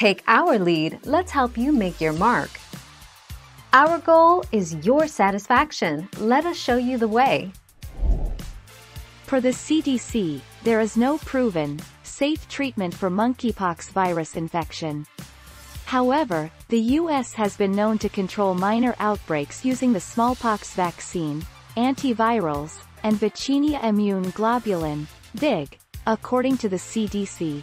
Take our lead, let's help you make your mark. Our goal is your satisfaction. Let us show you the way. For the CDC, there is no proven, safe treatment for monkeypox virus infection. However, the U.S. has been known to control minor outbreaks using the smallpox vaccine, antivirals, and Vaccinia immune globulin, VIG, according to the CDC.